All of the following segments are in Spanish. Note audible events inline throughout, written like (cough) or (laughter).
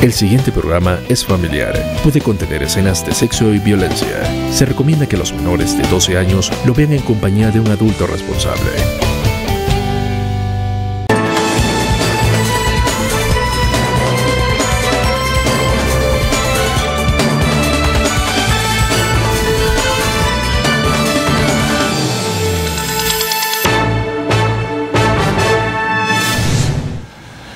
El siguiente programa es familiar. Puede contener escenas de sexo y violencia. Se recomienda que los menores de 12 años lo vean en compañía de un adulto responsable.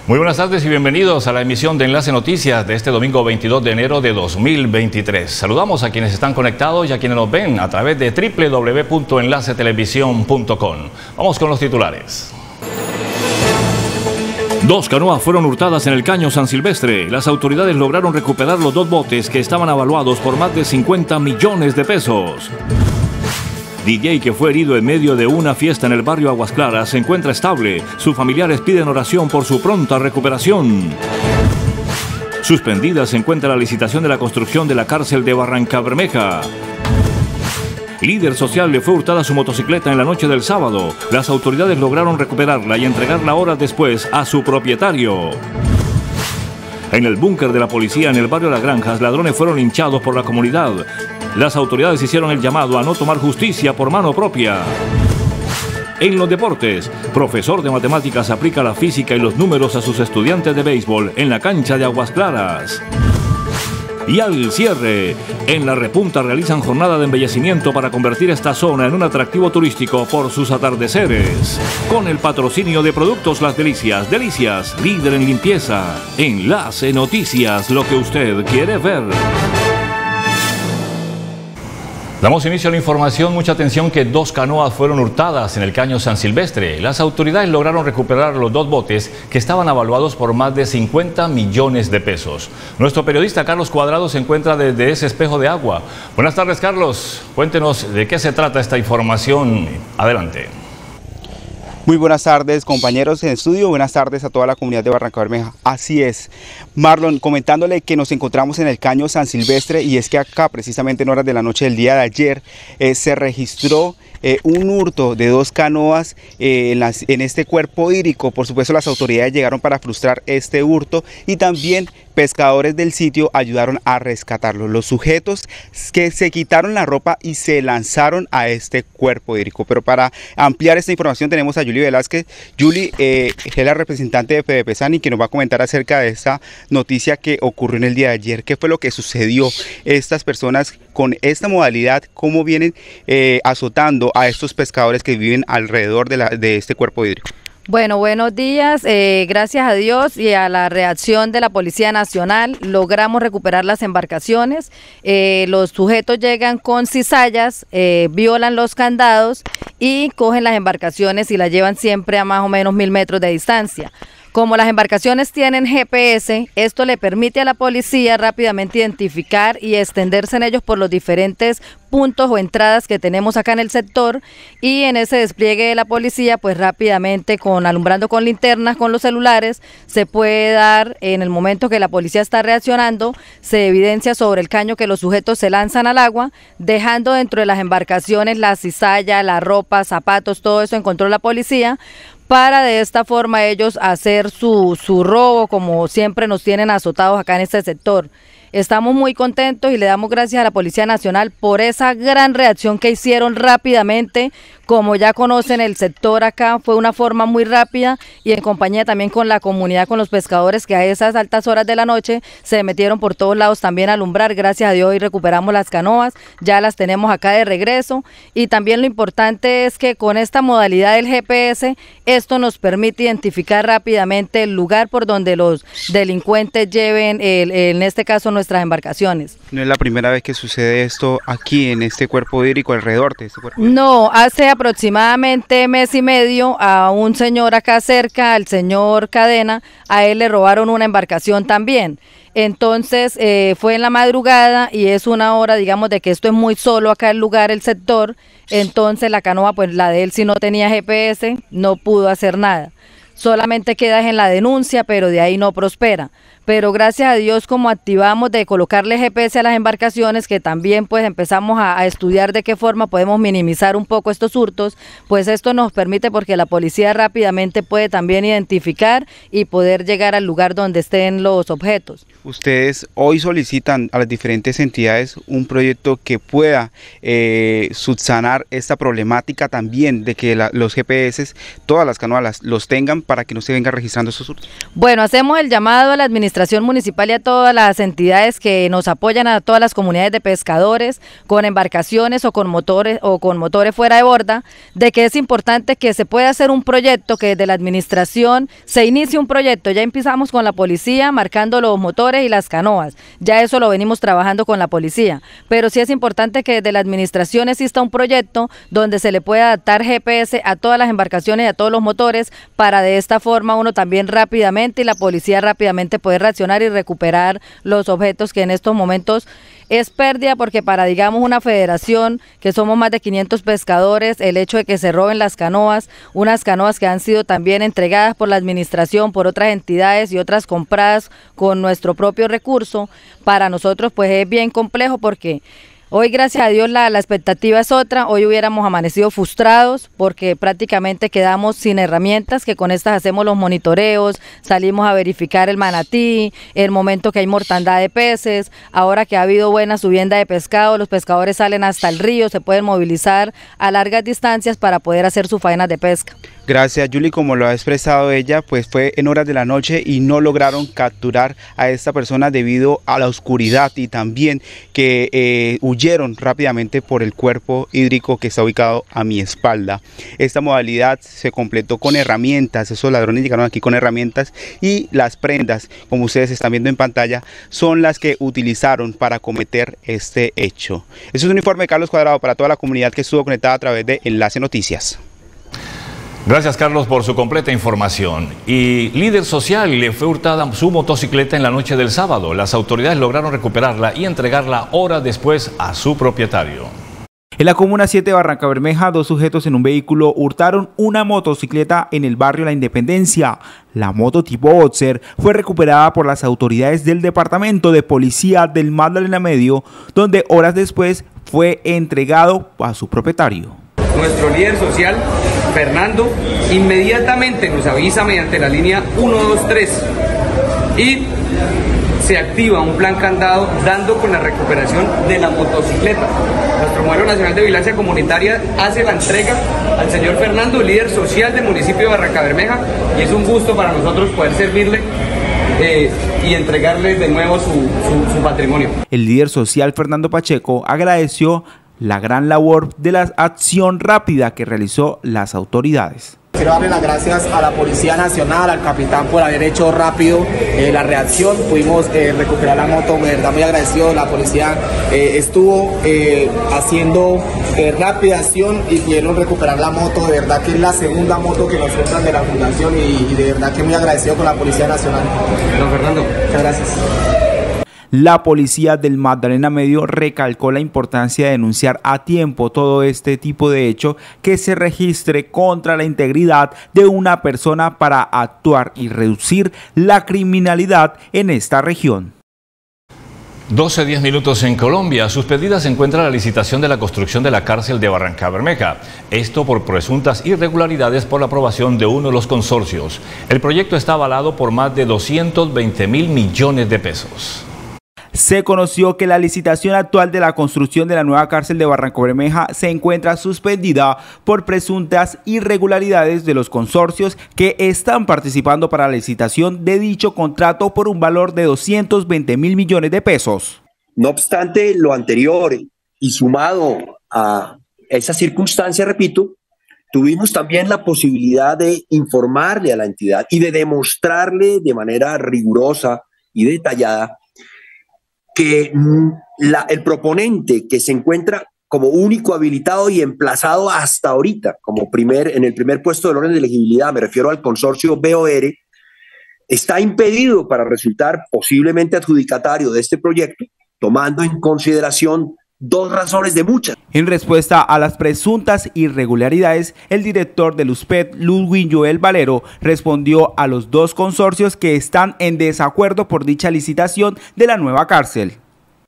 Muy buenas tardes y bienvenidos a la emisión de Enlace Noticias de este domingo 22 de enero de 2023. Saludamos a quienes están conectados y a quienes nos ven a través de www.enlacetelevisión.com. Vamos con los titulares. Dos canoas fueron hurtadas en el caño San Silvestre. Las autoridades lograron recuperar los dos botes que estaban avaluados por más de 50 millones de pesos. DJ que fue herido en medio de una fiesta en el barrio Aguas Claras se encuentra estable. Sus familiares piden oración por su pronta recuperación. Suspendida se encuentra la licitación de la construcción de la cárcel de Barranca Bermeja. Líder social le fue hurtada su motocicleta en la noche del sábado. Las autoridades lograron recuperarla y entregarla horas después a su propietario. En el búnker de la policía en el barrio Las Granjas, ladrones fueron hinchados por la comunidad. Las autoridades hicieron el llamado a no tomar justicia por mano propia. En los deportes, profesor de matemáticas aplica la física y los números a sus estudiantes de béisbol en la cancha de Aguas Claras. Y al cierre, en la repunta realizan jornada de embellecimiento para convertir esta zona en un atractivo turístico por sus atardeceres. Con el patrocinio de Productos Las Delicias, Delicias, líder en limpieza. Enlace Noticias, lo que usted quiere ver. Damos inicio a la información, mucha atención que dos canoas fueron hurtadas en el caño San Silvestre. Las autoridades lograron recuperar los dos botes que estaban avaluados por más de 50 millones de pesos. Nuestro periodista Carlos Cuadrado se encuentra desde ese espejo de agua. Buenas tardes Carlos, cuéntenos de qué se trata esta información. Adelante. Muy buenas tardes compañeros en estudio, buenas tardes a toda la comunidad de Barranca Bermeja. Así es, Marlon, comentándole que nos encontramos en el caño San Silvestre y es que acá precisamente en horas de la noche del día de ayer eh, se registró eh, un hurto de dos canoas eh, en, este cuerpo hídrico. Por supuesto las autoridades llegaron para frustrar este hurto y también pescadores del sitio ayudaron a rescatarlo. Los sujetos que se quitaron la ropa y se lanzaron a este cuerpo hídrico. Pero para ampliar esta información tenemos a Julie Velázquez. Julie eh, es la representante de PDP Sani que nos va a comentar acerca de esta noticia que ocurrió en el día de ayer. ¿Qué fue lo que sucedió? Estas personas con esta modalidad, cómo vienen eh, azotando a estos pescadores que viven alrededor de, la, de este cuerpo hídrico. Bueno, buenos días. Eh, gracias a Dios y a la reacción de la Policía Nacional logramos recuperar las embarcaciones. Eh, los sujetos llegan con cizallas, violan los candados y cogen las embarcaciones y las llevan siempre a más o menos mil metros de distancia. Como las embarcaciones tienen GPS, esto le permite a la policía rápidamente identificar y extenderse en ellos por los diferentes puntos o entradas que tenemos acá en el sector. Y en ese despliegue de la policía, pues rápidamente con alumbrando con linternas, con los celulares, se puede dar en el momento que la policía está reaccionando, se evidencia sobre el caño que los sujetos se lanzan al agua, dejando dentro de las embarcaciones la cizalla, la ropa, zapatos, todo eso encontró la policía para de esta forma ellos hacer su, su robo como siempre nos tienen azotados acá en este sector. Estamos muy contentos y le damos gracias a la Policía Nacional por esa gran reacción que hicieron rápidamente. Como ya conocen el sector acá, fue una forma muy rápida y en compañía también con la comunidad, con los pescadores que a esas altas horas de la noche se metieron por todos lados también a alumbrar. Gracias a Dios hoy recuperamos las canoas, ya las tenemos acá de regreso y también lo importante es que con esta modalidad del GPS, esto nos permite identificar rápidamente el lugar por donde los delincuentes lleven, el, en este caso, nuestras embarcaciones. No es la primera vez que sucede esto aquí en este cuerpo hídrico, alrededor de este cuerpo No, hace aproximadamente mes y medio a un señor acá cerca, al señor Cadena, a él le robaron una embarcación también. Entonces eh, fue en la madrugada y es una hora, digamos, de que esto es muy solo acá el lugar, el sector. Entonces la canoa, pues la de él si no tenía GPS, no pudo hacer nada. solamente queda en la denuncia, pero de ahí no prospera pero gracias a Dios como activamos de colocarle GPS a las embarcaciones, que también pues empezamos a, estudiar de qué forma podemos minimizar un poco estos hurtos, pues esto nos permite porque la policía rápidamente puede también identificar y poder llegar al lugar donde estén los objetos. Ustedes hoy solicitan a las diferentes entidades un proyecto que pueda eh, subsanar esta problemática también de que los GPS, todas las canoas los tengan para que no se venga registrando esos hurtos. Bueno, hacemos el llamado a la administración administración municipal y a todas las entidades que nos apoyan, a todas las comunidades de pescadores con embarcaciones o con motores o con motores fuera de borda, de que es importante que se pueda hacer un proyecto, que desde la administración se inicie un proyecto. Ya empezamos con la policía marcando los motores y las canoas. Ya eso lo venimos trabajando con la policía. Pero sí es importante que desde la administración exista un proyecto donde se le pueda adaptar GPS a todas las embarcaciones y a todos los motores para de esta forma uno también rápidamente y la policía rápidamente poder reaccionar y recuperar los objetos que en estos momentos es pérdida porque para, digamos, una federación que somos más de 500 pescadores, el hecho de que se roben las canoas, unas canoas que han sido también entregadas por la administración, por otras entidades y otras compradas con nuestro propio recurso, para nosotros pues es bien complejo porque Hoy, gracias a Dios, la, expectativa es otra. Hoy hubiéramos amanecido frustrados porque prácticamente quedamos sin herramientas, que con estas hacemos los monitoreos, salimos a verificar el manatí, el momento que hay mortandad de peces, ahora que ha habido buena subienda de pescado, los pescadores salen hasta el río, se pueden movilizar a largas distancias para poder hacer su faena de pesca. Gracias, Julie. Como lo ha expresado ella, pues fue en horas de la noche y no lograron capturar a esta persona debido a la oscuridad y también que eh, huyeron rápidamente por el cuerpo hídrico que está ubicado a mi espalda. Esta modalidad se completó con herramientas, esos ladrones llegaron aquí con herramientas y las prendas, como ustedes están viendo en pantalla, son las que utilizaron para cometer este hecho. Este es un informe de Carlos Cuadrado para toda la comunidad que estuvo conectada a través de Enlace Noticias. Gracias Carlos por su completa información. Y líder social le fue hurtada su motocicleta en la noche del sábado. Las autoridades lograron recuperarla y entregarla horas después a su propietario. En la Comuna 7 de Barranca Bermeja, dos sujetos en un vehículo hurtaron una motocicleta en el barrio La Independencia. La moto tipo Boxer fue recuperada por las autoridades del Departamento de Policía del Magdalena Medio, donde horas después fue entregado a su propietario. Nuestro líder social Fernando inmediatamente nos avisa mediante la línea 123 y se activa un plan candado dando con la recuperación de la motocicleta. Nuestro modelo nacional de vigilancia comunitaria hace la entrega al señor Fernando, líder social del municipio de Barranca Bermeja, y es un gusto para nosotros poder servirle eh, y entregarle de nuevo su, su patrimonio. El líder social Fernando Pacheco agradeció la gran labor de la acción rápida que realizó las autoridades. Quiero darle las gracias a la Policía Nacional, al capitán por haber hecho rápido eh, la reacción. Pudimos eh, recuperar la moto, de verdad muy agradecido. La policía eh, estuvo haciendo rápida acción y pudieron recuperar la moto. De verdad que es la segunda moto que nos compran de la fundación y, y de verdad que muy agradecido con la Policía Nacional. Don Fernando, muchas gracias. La policía del Magdalena Medio recalcó la importancia de denunciar a tiempo todo este tipo de hecho que se registre contra la integridad de una persona para actuar y reducir la criminalidad en esta región. 12-10 minutos en Colombia. Suspendida se encuentra la licitación de la construcción de la cárcel de Barranca Bermeja. Esto por presuntas irregularidades por la aprobación de uno de los consorcios. El proyecto está avalado por más de 220 mil millones de pesos se conoció que la licitación actual de la construcción de la nueva cárcel de Barranco Bermeja se encuentra suspendida por presuntas irregularidades de los consorcios que están participando para la licitación de dicho contrato por un valor de 220 mil millones de pesos. No obstante lo anterior y sumado a esa circunstancia, repito, tuvimos también la posibilidad de informarle a la entidad y de demostrarle de manera rigurosa y detallada que el proponente que se encuentra como único habilitado y emplazado hasta ahorita, como primer, en el primer puesto del orden de elegibilidad, me refiero al consorcio BOR, está impedido para resultar posiblemente adjudicatario de este proyecto, tomando en consideración dos razones de muchas. En respuesta a las presuntas irregularidades, el director del USPED, Ludwig Joel Valero, respondió a los dos consorcios que están en desacuerdo por dicha licitación de la nueva cárcel.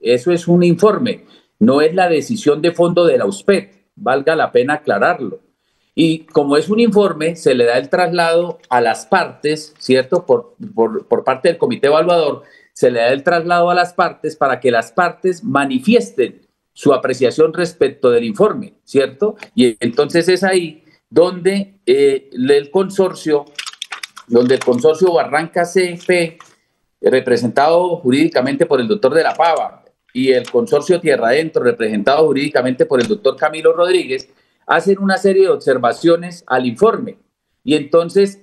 Eso es un informe, no es la decisión de fondo de la USPED, valga la pena aclararlo. Y como es un informe, se le da el traslado a las partes, ¿cierto? Por, por, por parte del comité evaluador, se le da el traslado a las partes para que las partes manifiesten su apreciación respecto del informe, ¿cierto? Y entonces es ahí donde eh, el consorcio, donde el consorcio Barranca CFP, representado jurídicamente por el doctor de la Pava, y el consorcio Tierra Adentro, representado jurídicamente por el doctor Camilo Rodríguez, hacen una serie de observaciones al informe. Y entonces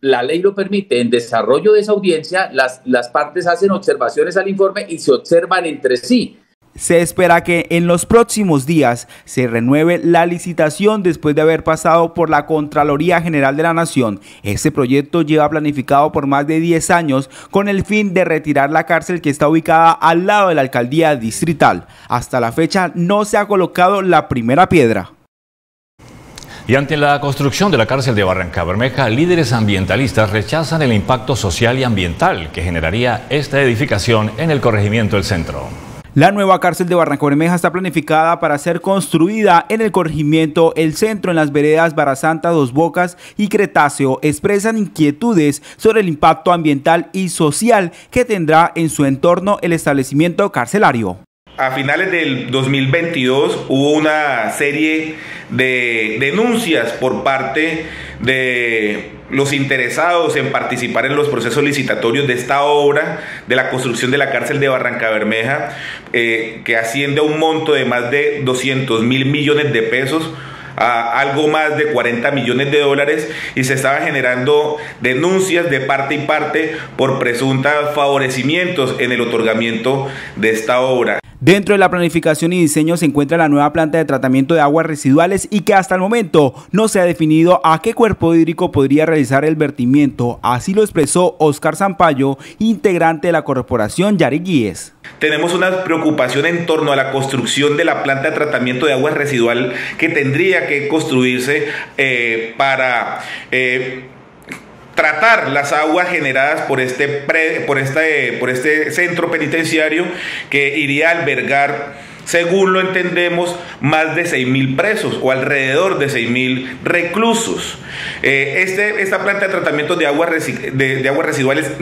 la ley lo permite, en desarrollo de esa audiencia, las, las partes hacen observaciones al informe y se observan entre sí. Se espera que en los próximos días se renueve la licitación después de haber pasado por la Contraloría General de la Nación. Este proyecto lleva planificado por más de 10 años con el fin de retirar la cárcel que está ubicada al lado de la alcaldía distrital. Hasta la fecha no se ha colocado la primera piedra. Y ante la construcción de la cárcel de Barranca Bermeja, líderes ambientalistas rechazan el impacto social y ambiental que generaría esta edificación en el corregimiento del centro. La nueva cárcel de Barranca Bermeja está planificada para ser construida en el corregimiento El Centro en las veredas Barasanta, Dos Bocas y Cretáceo. Expresan inquietudes sobre el impacto ambiental y social que tendrá en su entorno el establecimiento carcelario. A finales del 2022 hubo una serie de denuncias por parte de los interesados en participar en los procesos licitatorios de esta obra de la construcción de la cárcel de Barranca Bermeja, eh, que asciende a un monto de más de 200 mil millones de pesos a algo más de 40 millones de dólares y se estaban generando denuncias de parte y parte por presuntos favorecimientos en el otorgamiento de esta obra. Dentro de la planificación y diseño se encuentra la nueva planta de tratamiento de aguas residuales y que hasta el momento no se ha definido a qué cuerpo hídrico podría realizar el vertimiento. Así lo expresó Oscar Zampayo, integrante de la corporación Yariguíes. Tenemos una preocupación en torno a la construcción de la planta de tratamiento de aguas residual que tendría que construirse eh, para... Eh, tratar las aguas generadas por este, por, este, por este centro penitenciario que iría a albergar según lo entendemos, más de 6 mil presos o alrededor de 6 mil reclusos. Eh, este, esta planta de tratamiento de aguas, residuales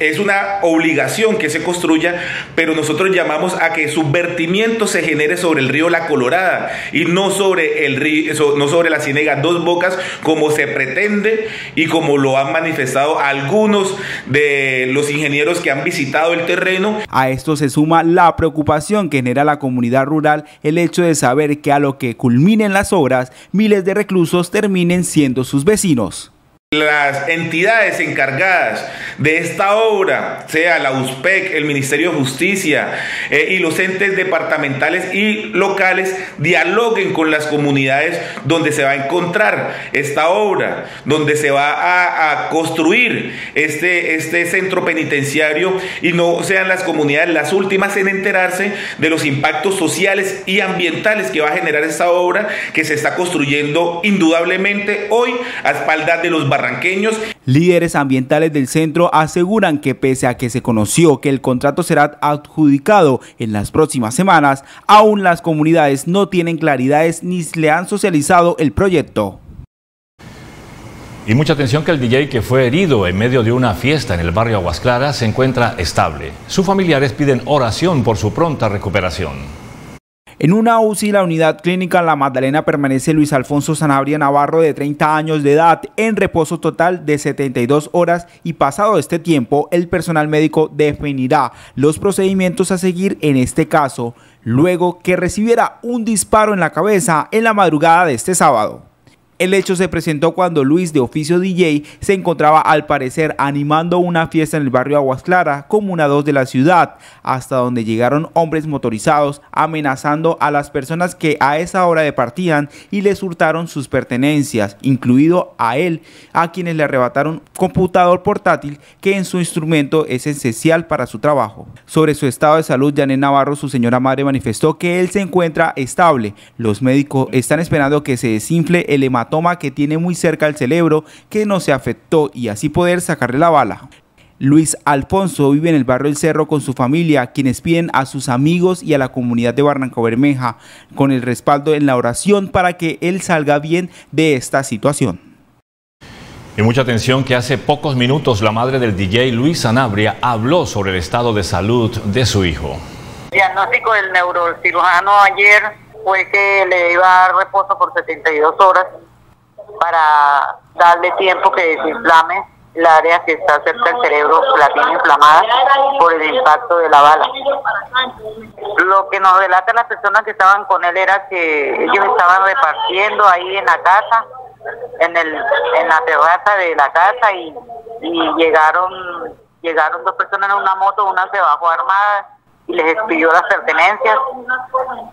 es una obligación que se construya, pero nosotros llamamos a que su vertimiento se genere sobre el río La Colorada y no sobre, el río, no sobre la ciénega Dos Bocas, como se pretende y como lo han manifestado algunos de los ingenieros que han visitado el terreno. A esto se suma la preocupación que genera la comunidad rural el hecho de saber que a lo que culminen las obras, miles de reclusos terminen siendo sus vecinos. Las entidades encargadas de esta obra, sea la USPEC, el Ministerio de Justicia eh, y los entes departamentales y locales, dialoguen con las comunidades donde se va a encontrar esta obra, donde se va a, construir este, este centro penitenciario y no sean las comunidades las últimas en enterarse de los impactos sociales y ambientales que va a generar esta obra que se está construyendo indudablemente hoy a espaldas de los barranqueños. Líderes ambientales del centro aseguran que pese a que se conoció que el contrato será adjudicado en las próximas semanas, aún las comunidades no tienen claridades ni le han socializado el proyecto. Y mucha atención que el DJ que fue herido en medio de una fiesta en el barrio Aguas Claras se encuentra estable. Sus familiares piden oración por su pronta recuperación. En una UCI, la unidad clínica La Magdalena permanece Luis Alfonso Sanabria Navarro de 30 años de edad en reposo total de 72 horas y pasado este tiempo el personal médico definirá los procedimientos a seguir en este caso, luego que recibiera un disparo en la cabeza en la madrugada de este sábado. El hecho se presentó cuando Luis, de oficio DJ, se encontraba al parecer animando una fiesta en el barrio Aguas Clara, comuna 2 de la ciudad, hasta donde llegaron hombres motorizados amenazando a las personas que a esa hora departían y les hurtaron sus pertenencias, incluido a él, a quienes le arrebataron computador portátil que en su instrumento es esencial para su trabajo. Sobre su estado de salud, Janet Navarro, su señora madre, manifestó que él se encuentra estable. Los médicos están esperando que se desinfle el hematoma toma que tiene muy cerca el cerebro que no se afectó y así poder sacarle la bala. Luis Alfonso vive en el barrio El Cerro con su familia, quienes piden a sus amigos y a la comunidad de Barranco Bermeja con el respaldo en la oración para que él salga bien de esta situación. Y mucha atención que hace pocos minutos la madre del DJ Luis Sanabria habló sobre el estado de salud de su hijo. El diagnóstico del neurocirujano ayer fue que le iba a dar reposo por 72 horas para darle tiempo que desinflame el área que está cerca del cerebro, la tiene inflamada por el impacto de la bala. Lo que nos relata las personas que estaban con él era que ellos estaban repartiendo ahí en la casa, en el en la terraza de la casa y, y llegaron llegaron dos personas en una moto, una se bajó armada les expidió las pertenencias.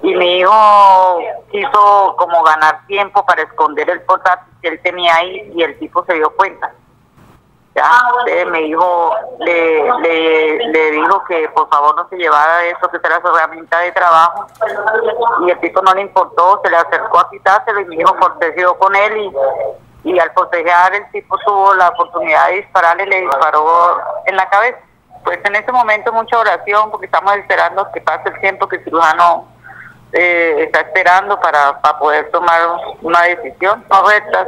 Y mi hijo quiso como ganar tiempo para esconder el portátil que él tenía ahí y el tipo se dio cuenta. Ya, mi hijo le, le, le dijo que por favor no se llevara eso, que era su herramienta de trabajo. Y el tipo no le importó, se le acercó a quitárselo y mi hijo protegió con él y, y al proteger el tipo tuvo la oportunidad de dispararle, le disparó en la cabeza pues en este momento mucha oración porque estamos esperando que pase el tiempo que el cirujano eh, está esperando para, para poder tomar una decisión correcta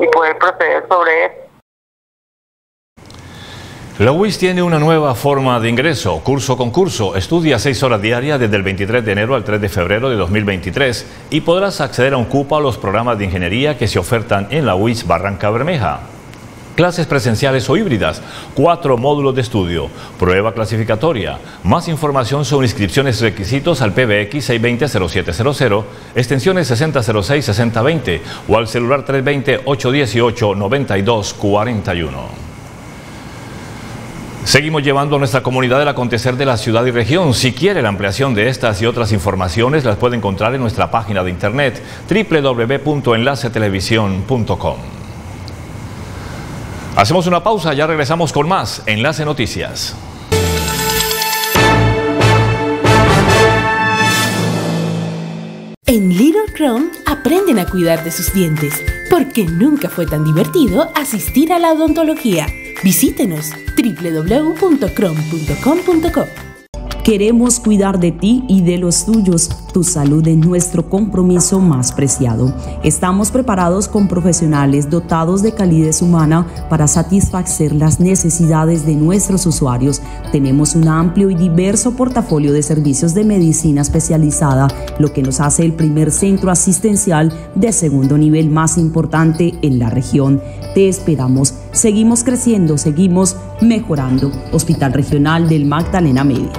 y poder proceder sobre él. La UIS tiene una nueva forma de ingreso, curso con curso. Estudia seis horas diarias desde el 23 de enero al 3 de febrero de 2023 y podrás acceder a un cupo a los programas de ingeniería que se ofertan en la UIS Barranca Bermeja clases presenciales o híbridas, cuatro módulos de estudio, prueba clasificatoria. Más información sobre inscripciones y requisitos al PBX 620-0700, extensiones 6006-6020 o al celular 320-818-9241. Seguimos llevando a nuestra comunidad el acontecer de la ciudad y región. Si quiere la ampliación de estas y otras informaciones, las puede encontrar en nuestra página de internet www.enlacetelevisión.com. Hacemos una pausa, ya regresamos con más Enlace Noticias. En Little Crown aprenden a cuidar de sus dientes, porque nunca fue tan divertido asistir a la odontología. Visítenos www.crom.com.co. Queremos cuidar de ti y de los tuyos. Tu salud es nuestro compromiso más preciado. Estamos preparados con profesionales dotados de calidez humana para satisfacer las necesidades de nuestros usuarios. Tenemos un amplio y diverso portafolio de servicios de medicina especializada, lo que nos hace el primer centro asistencial de segundo nivel más importante en la región. Te esperamos. Seguimos creciendo, seguimos mejorando. Hospital Regional del Magdalena Medio.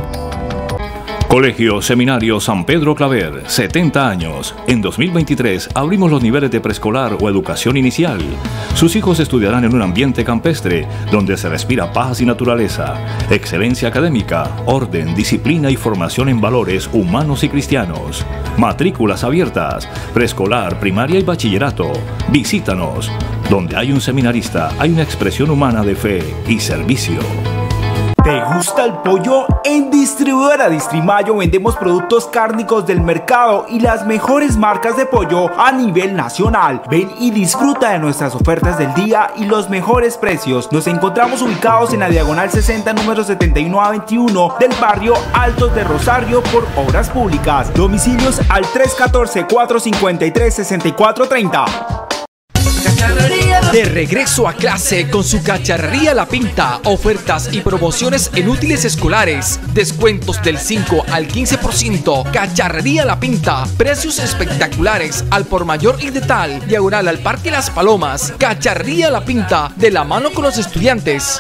Colegio Seminario San Pedro Claver, 70 años. En 2023 abrimos los niveles de preescolar o educación inicial. Sus hijos estudiarán en un ambiente campestre donde se respira paz y naturaleza, excelencia académica, orden, disciplina y formación en valores humanos y cristianos. Matrículas abiertas, preescolar, primaria y bachillerato. Visítanos. Donde hay un seminarista, hay una expresión humana de fe y servicio. ¿Te gusta el pollo? En Distribuidora Distrimayo vendemos productos cárnicos del mercado y las mejores marcas de pollo a nivel nacional. Ven y disfruta de nuestras ofertas del día y los mejores precios. Nos encontramos ubicados en la diagonal 60, número 71 a 21 del barrio Altos de Rosario por Obras Públicas. Domicilios al 314-453-6430. De regreso a clase con su cacharrería La Pinta, ofertas y promociones en útiles escolares, descuentos del 5 al 15%, cacharrería La Pinta, precios espectaculares al por mayor y de tal, diagonal al Parque Las Palomas, cacharrería La Pinta, de la mano con los estudiantes.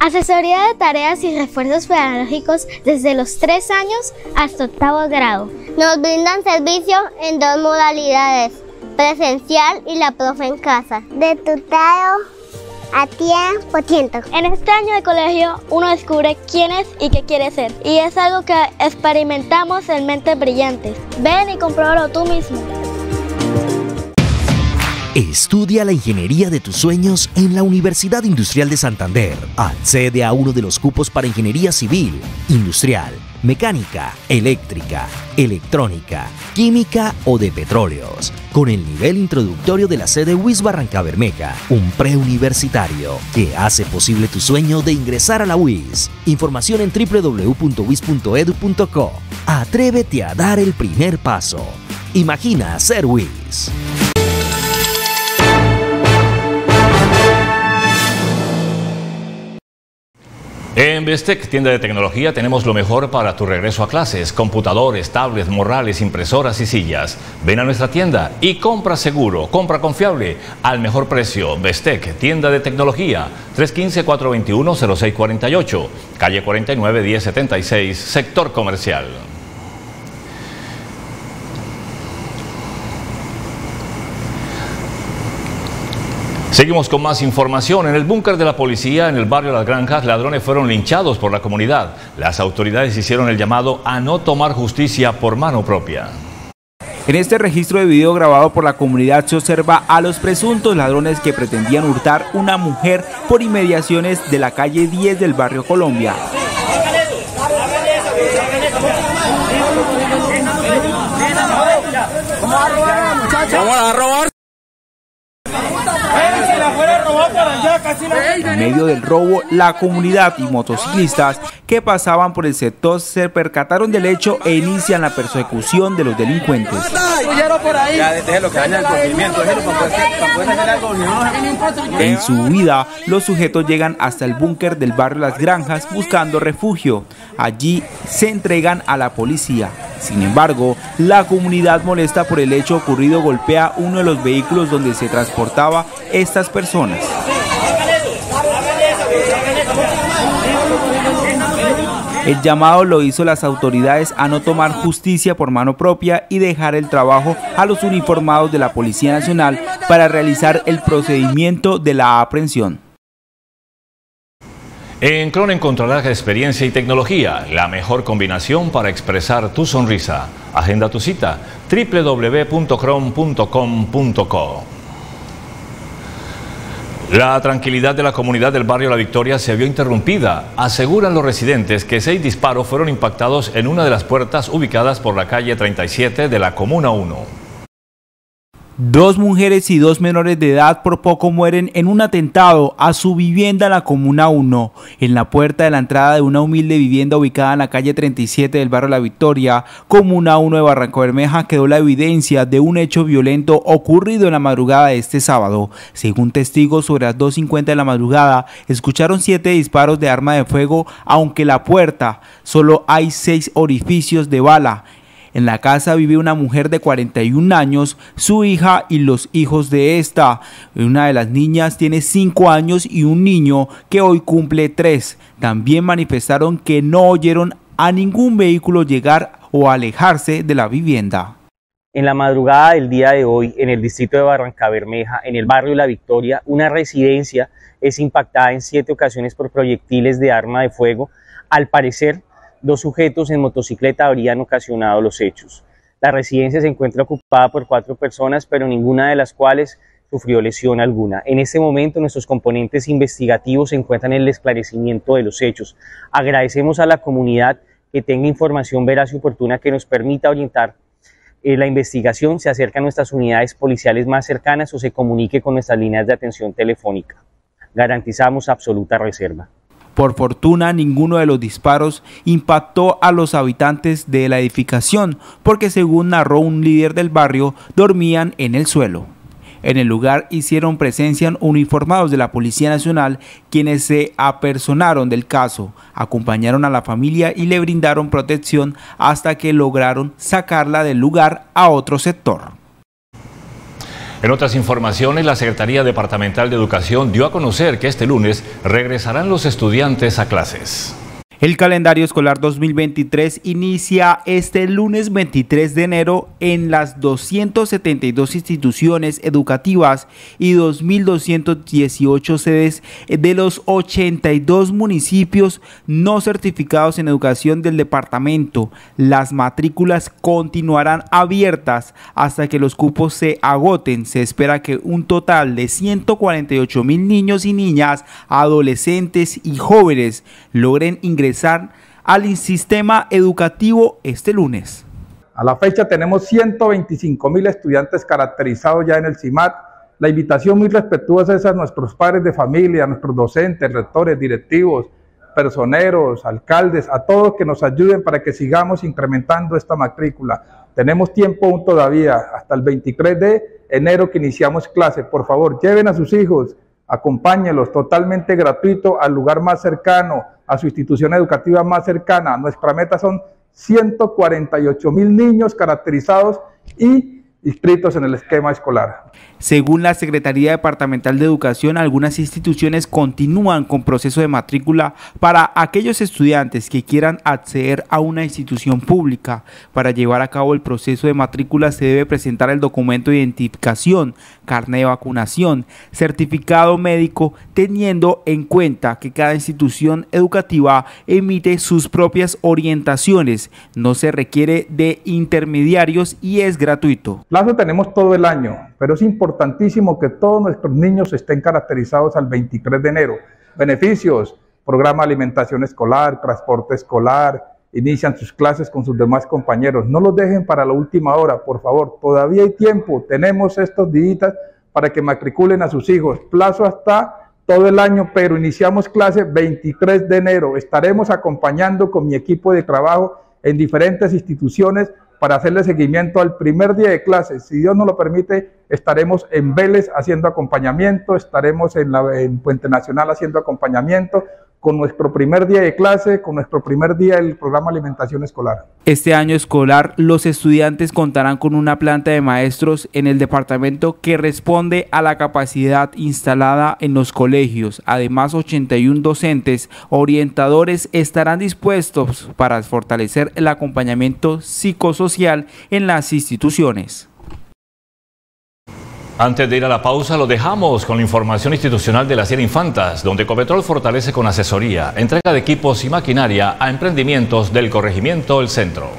Asesoría de tareas y refuerzos pedagógicos desde los 3 años hasta octavo grado. Nos brindan servicio en dos modalidades, presencial y la profe en casa. De tutado a tiempo tiempo. En este año de colegio uno descubre quién es y qué quiere ser. Y es algo que experimentamos en Mentes Brillantes. Ven y compruébalo tú mismo. Estudia la ingeniería de tus sueños en la Universidad Industrial de Santander. Accede a uno de los cupos para ingeniería civil, industrial, mecánica, eléctrica, electrónica, química o de petróleos, con el nivel introductorio de la sede WIS Barranca Bermeja, un preuniversitario que hace posible tu sueño de ingresar a la WIS. Información en www.wis.edu.co. Atrévete a dar el primer paso. Imagina ser WIS. En Bestec, tienda de tecnología, tenemos lo mejor para tu regreso a clases. Computadores, tablets, morrales, impresoras y sillas. Ven a nuestra tienda y compra seguro, compra confiable, al mejor precio. Bestec, tienda de tecnología, 315-421-0648, calle 49, 1076, sector comercial. Seguimos con más información. En el búnker de la policía en el barrio Las Granjas, ladrones fueron linchados por la comunidad. Las autoridades hicieron el llamado a no tomar justicia por mano propia. En este registro de video grabado por la comunidad se observa a los presuntos ladrones que pretendían hurtar una mujer por inmediaciones de la calle 10 del barrio Colombia. Vamos a robar. En medio del robo, la comunidad y motociclistas que pasaban por el sector se percataron del hecho e inician la persecución de los delincuentes. En su huida, los sujetos llegan hasta el búnker del barrio Las Granjas buscando refugio. Allí se entregan a la policía. Sin embargo, la comunidad molesta por el hecho ocurrido golpea uno de los vehículos donde se transportaba estas personas. El llamado lo hizo las autoridades a no tomar justicia por mano propia y dejar el trabajo a los uniformados de la Policía Nacional para realizar el procedimiento de la aprehensión. En Cron encontrarás experiencia y tecnología, la mejor combinación para expresar tu sonrisa. Agenda tu cita www.cron.com.co. La tranquilidad de la comunidad del barrio La Victoria se vio interrumpida. Aseguran los residentes que seis disparos fueron impactados en una de las puertas ubicadas por la calle 37 de la Comuna 1. Dos mujeres y dos menores de edad por poco mueren en un atentado a su vivienda en la Comuna 1. En la puerta de la entrada de una humilde vivienda ubicada en la calle 37 del barrio La Victoria, Comuna 1 de Barranco Bermeja, quedó la evidencia de un hecho violento ocurrido en la madrugada de este sábado. Según testigos, sobre las 2.50 de la madrugada, escucharon siete disparos de arma de fuego, aunque la puerta solo hay seis orificios de bala. En la casa vive una mujer de 41 años, su hija y los hijos de esta. Una de las niñas tiene 5 años y un niño que hoy cumple 3. También manifestaron que no oyeron a ningún vehículo llegar o alejarse de la vivienda. En la madrugada del día de hoy, en el distrito de Barranca Bermeja, en el barrio La Victoria, una residencia es impactada en siete ocasiones por proyectiles de arma de fuego. Al parecer, dos sujetos en motocicleta habrían ocasionado los hechos. La residencia se encuentra ocupada por cuatro personas, pero ninguna de las cuales sufrió lesión alguna. En este momento nuestros componentes investigativos se encuentran en el esclarecimiento de los hechos. Agradecemos a la comunidad que tenga información veraz y oportuna que nos permita orientar eh, la investigación, se acerca a nuestras unidades policiales más cercanas o se comunique con nuestras líneas de atención telefónica. Garantizamos absoluta reserva. Por fortuna, ninguno de los disparos impactó a los habitantes de la edificación, porque según narró un líder del barrio, dormían en el suelo. En el lugar hicieron presencia uniformados de la Policía Nacional, quienes se apersonaron del caso, acompañaron a la familia y le brindaron protección hasta que lograron sacarla del lugar a otro sector. En otras informaciones, la Secretaría Departamental de Educación dio a conocer que este lunes regresarán los estudiantes a clases. El calendario escolar 2023 inicia este lunes 23 de enero en las 272 instituciones educativas y 2.218 sedes de los 82 municipios no certificados en educación del departamento. Las matrículas continuarán abiertas hasta que los cupos se agoten. Se espera que un total de 148 mil niños y niñas, adolescentes y jóvenes logren ingresar al sistema educativo este lunes. A la fecha tenemos 125 mil estudiantes caracterizados ya en el CIMAT. La invitación muy respetuosa es a nuestros padres de familia, a nuestros docentes, rectores, directivos, personeros, alcaldes, a todos que nos ayuden para que sigamos incrementando esta matrícula. Tenemos tiempo aún todavía, hasta el 23 de enero que iniciamos clase. Por favor, lleven a sus hijos, acompáñenlos totalmente gratuito al lugar más cercano, a su institución educativa más cercana. Nuestra meta son 148 mil niños caracterizados y inscritos en el esquema escolar. Según la Secretaría Departamental de Educación, algunas instituciones continúan con proceso de matrícula para aquellos estudiantes que quieran acceder a una institución pública. Para llevar a cabo el proceso de matrícula se debe presentar el documento de identificación, carne de vacunación, certificado médico, teniendo en cuenta que cada institución educativa emite sus propias orientaciones. No se requiere de intermediarios y es gratuito. Plazo tenemos todo el año, pero es importantísimo que todos nuestros niños estén caracterizados al 23 de enero. Beneficios, programa de alimentación escolar, transporte escolar, inician sus clases con sus demás compañeros. No los dejen para la última hora, por favor. Todavía hay tiempo. Tenemos estos días para que matriculen a sus hijos. Plazo hasta todo el año, pero iniciamos clase 23 de enero. Estaremos acompañando con mi equipo de trabajo en diferentes instituciones para hacerle seguimiento al primer día de clases. Si Dios nos lo permite, estaremos en Vélez haciendo acompañamiento, estaremos en, la, en Puente Nacional haciendo acompañamiento, con nuestro primer día de clase, con nuestro primer día del programa alimentación escolar. Este año escolar, los estudiantes contarán con una planta de maestros en el departamento que responde a la capacidad instalada en los colegios. Además, 81 docentes orientadores estarán dispuestos para fortalecer el acompañamiento psicosocial en las instituciones. Antes de ir a la pausa, lo dejamos con la información institucional de la Sierra Infantas, donde Copetrol fortalece con asesoría, entrega de equipos y maquinaria a emprendimientos del corregimiento El Centro.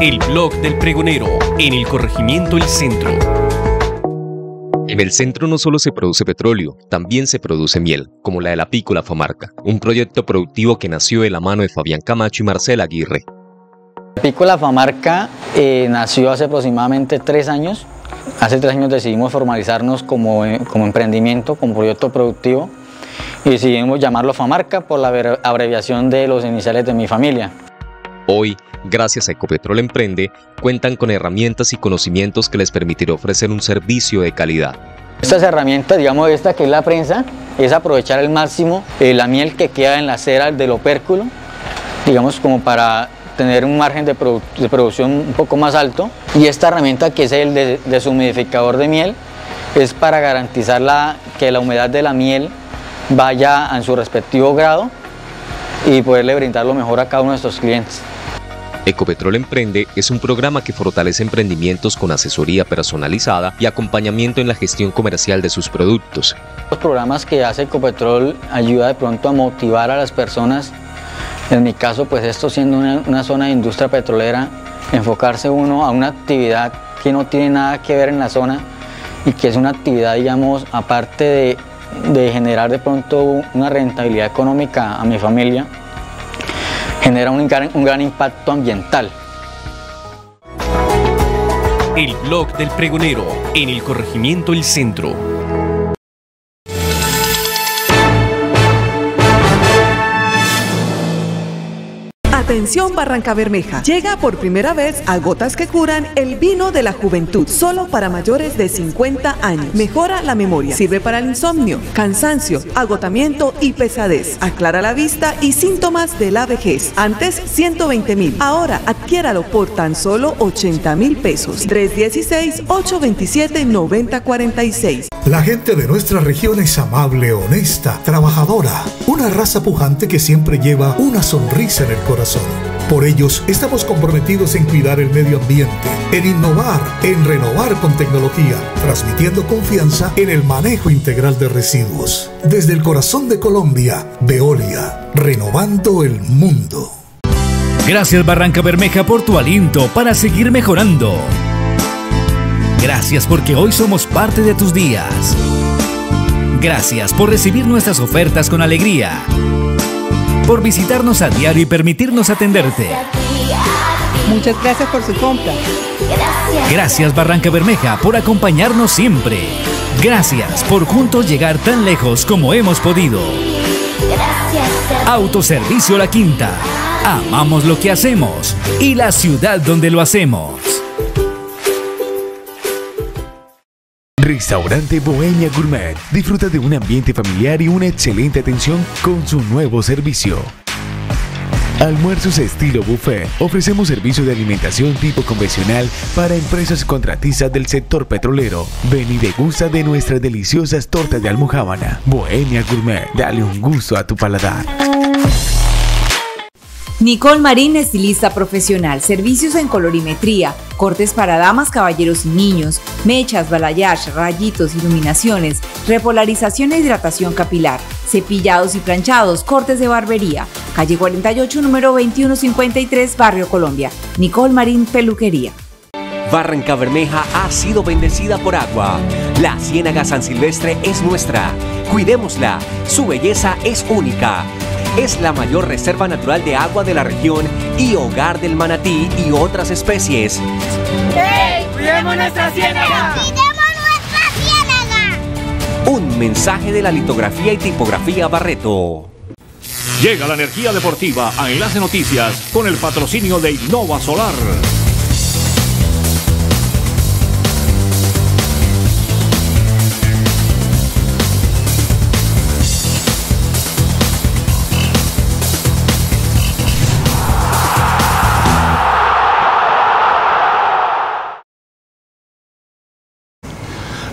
El blog del pregonero en el corregimiento El Centro. En el centro no solo se produce petróleo, también se produce miel, como la de la Pícola Famarca, un proyecto productivo que nació de la mano de Fabián Camacho y Marcela Aguirre, Pícola Famarca eh, nació hace aproximadamente tres años. Hace tres años decidimos formalizarnos como, eh, como emprendimiento, como proyecto productivo y decidimos llamarlo Famarca por la abreviación de los iniciales de mi familia. Hoy, gracias a Ecopetrol Emprende, cuentan con herramientas y conocimientos que les permitirá ofrecer un servicio de calidad. Estas herramientas, digamos esta que es la prensa, es aprovechar al máximo eh, la miel que queda en la cera del opérculo, digamos como para tener un margen de, producción un poco más alto y esta herramienta que es el de, deshumidificador de miel es para garantizar la, que la humedad de la miel vaya en su respectivo grado y poderle brindar lo mejor a cada uno de nuestros clientes. Ecopetrol Emprende es un programa que fortalece emprendimientos con asesoría personalizada y acompañamiento en la gestión comercial de sus productos. Los programas que hace Ecopetrol ayuda de pronto a motivar a las personas en mi caso, pues esto siendo una, zona de industria petrolera, enfocarse uno a una actividad que no tiene nada que ver en la zona y que es una actividad, digamos, aparte de, generar de pronto una rentabilidad económica a mi familia, genera un gran, un gran impacto ambiental. El blog del pregonero en el corregimiento El Centro. Atención Barranca Bermeja. Llega por primera vez a Gotas que Curan el vino de la juventud, solo para mayores de 50 años. Mejora la memoria, sirve para el insomnio, cansancio, agotamiento y pesadez. Aclara la vista y síntomas de la vejez. Antes 120 mil, ahora Adquiéralo por tan solo 80 mil pesos. 316-827-9046. La gente de nuestra región es amable, honesta, trabajadora. Una raza pujante que siempre lleva una sonrisa en el corazón. Por ellos estamos comprometidos en cuidar el medio ambiente, en innovar, en renovar con tecnología, transmitiendo confianza en el manejo integral de residuos. Desde el corazón de Colombia, Veolia, renovando el mundo. Gracias Barranca Bermeja por tu aliento para seguir mejorando. Gracias porque hoy somos parte de tus días. Gracias por recibir nuestras ofertas con alegría. Por visitarnos a diario y permitirnos atenderte. Muchas gracias por su compra. Gracias Barranca Bermeja por acompañarnos siempre. Gracias por juntos llegar tan lejos como hemos podido. Autoservicio La Quinta. Amamos lo que hacemos y la ciudad donde lo hacemos. Restaurante Bohemia Gourmet. Disfruta de un ambiente familiar y una excelente atención con su nuevo servicio. Almuerzos estilo buffet. Ofrecemos servicio de alimentación tipo convencional para empresas contratistas del sector petrolero. Ven y degusta de nuestras deliciosas tortas de almohábana. Bohemia Gourmet. Dale un gusto a tu paladar. Nicole Marín, estilista profesional, servicios en colorimetría, cortes para damas, caballeros y niños, mechas, balayage, rayitos, iluminaciones, repolarización e hidratación capilar, cepillados y planchados, cortes de barbería. Calle 48, número 2153, Barrio Colombia. Nicole Marín, peluquería. Barranca Bermeja ha sido bendecida por agua. La Ciénaga San Silvestre es nuestra. Cuidémosla. Su belleza es única es la mayor reserva natural de agua de la región y hogar del manatí y otras especies. ¡Hey! ¡Cuidemos nuestra ciénaga! ¡Cuidemos nuestra ciénaga! Un mensaje de la litografía y tipografía Barreto. Llega la energía deportiva a Enlace Noticias con el patrocinio de Innova Solar.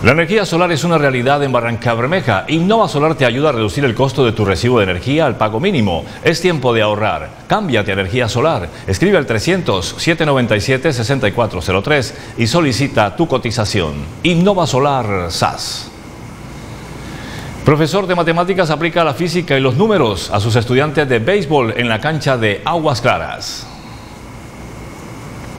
La energía solar es una realidad en Barranca Bermeja. Innova Solar te ayuda a reducir el costo de tu recibo de energía al pago mínimo. Es tiempo de ahorrar. Cámbiate a energía solar. Escribe al 300-797-6403 y solicita tu cotización. Innova Solar SAS. Profesor de matemáticas aplica la física y los números a sus estudiantes de béisbol en la cancha de Aguas Claras.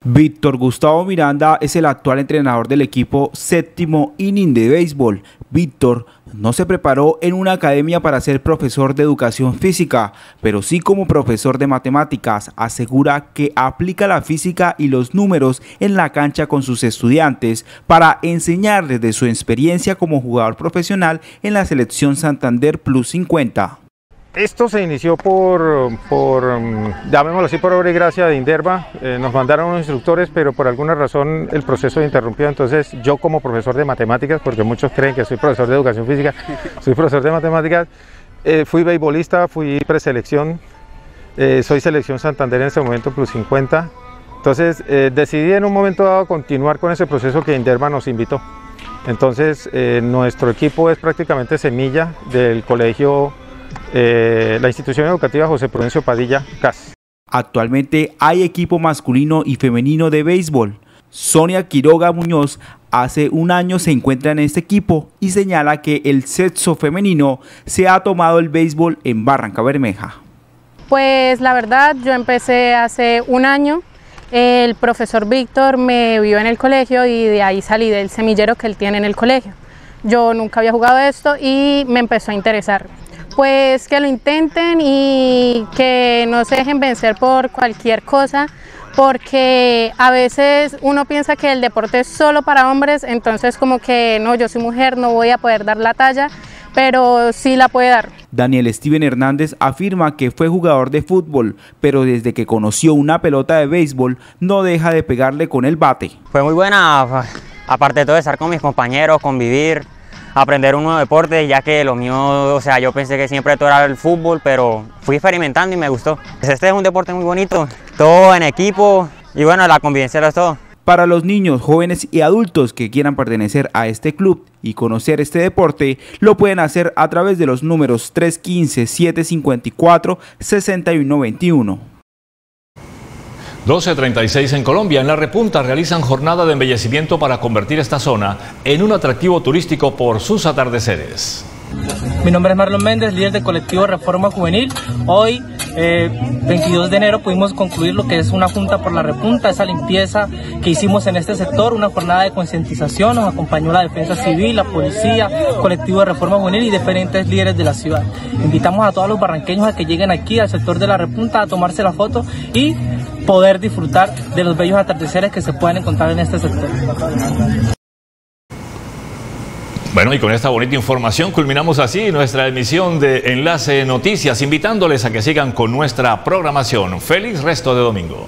Víctor Gustavo Miranda es el actual entrenador del equipo séptimo inning de béisbol. Víctor no se preparó en una academia para ser profesor de educación física, pero sí como profesor de matemáticas. Asegura que aplica la física y los números en la cancha con sus estudiantes para enseñarles de su experiencia como jugador profesional en la selección Santander Plus 50. Esto se inició por, por mm, llamémoslo así, por obra y gracia de Inderva. Eh, nos mandaron unos instructores, pero por alguna razón el proceso se interrumpió. Entonces yo como profesor de matemáticas, porque muchos creen que soy profesor de educación física, (laughs) soy profesor de matemáticas, eh, fui beisbolista, fui preselección, eh, soy selección Santander en ese momento, plus 50. Entonces decidí en un momento dado continuar con ese proceso que Inderva nos invitó. Entonces nuestro equipo es prácticamente semilla del colegio eh, la institución educativa José Prudencio Padilla CAS. Actualmente hay equipo masculino y femenino de béisbol. Sonia Quiroga Muñoz hace un año se encuentra en este equipo y señala que el sexo femenino se ha tomado el béisbol en Barranca Bermeja. Pues la verdad, yo empecé hace un año. El profesor Víctor me vio en el colegio y de ahí salí del semillero que él tiene en el colegio. Yo nunca había jugado esto y me empezó a interesar pues que lo intenten y que no se dejen vencer por cualquier cosa, porque a veces uno piensa que el deporte es solo para hombres, entonces como que no, yo soy mujer, no voy a poder dar la talla, pero sí la puede dar. Daniel Steven Hernández afirma que fue jugador de fútbol, pero desde que conoció una pelota de béisbol no deja de pegarle con el bate. Fue muy buena, aparte de todo estar con mis compañeros, convivir, aprender un nuevo deporte, ya que lo mío, o sea, yo pensé que siempre todo era el fútbol, pero fui experimentando y me gustó. Pues este es un deporte muy bonito, todo en equipo, y bueno, la convivencia era todo. Para los niños, jóvenes y adultos que quieran pertenecer a este club y conocer este deporte, lo pueden hacer a través de los números 315-754-6191. 12.36 en Colombia. En la Repunta realizan jornada de embellecimiento para convertir esta zona en un atractivo turístico por sus atardeceres. Mi nombre es Marlon Méndez, líder del colectivo Reforma Juvenil. Hoy, 22 eh, de enero, pudimos concluir lo que es una junta por la repunta, esa limpieza que hicimos en este sector, una jornada de concientización. Nos acompañó la Defensa Civil, la Policía, colectivo de Reforma Juvenil y diferentes líderes de la ciudad. Invitamos a todos los barranqueños a que lleguen aquí al sector de la repunta a tomarse la foto y poder disfrutar de los bellos atardeceres que se pueden encontrar en este sector. Bueno, y con esta bonita información culminamos así nuestra emisión de Enlace Noticias, invitándoles a que sigan con nuestra programación. Feliz resto de domingo.